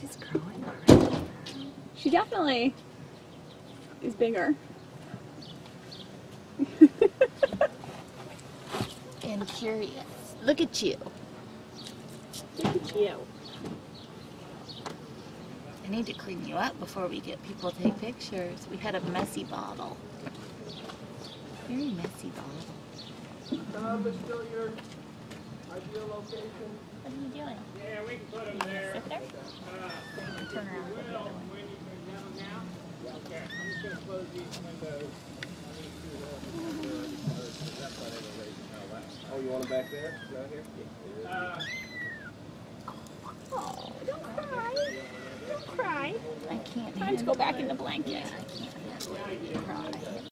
She's growing already. She definitely is bigger. And curious. Look at you. Look at you. I need to clean you up before we get people to take pictures. We had a messy bottle. Very messy bottle. Tom is still your ideal location? These windows. Oh, you want them back there? Down here? Uh, Oh, don't cry. Don't cry. I can't Time to go back in the blanket. I can't handle it. Cry.